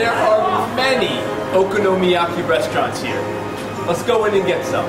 there are many okonomiyaki restaurants here. Let's go in and get some.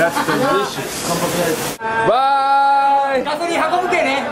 That's delicious. Bye! ガソリン運ぶけね。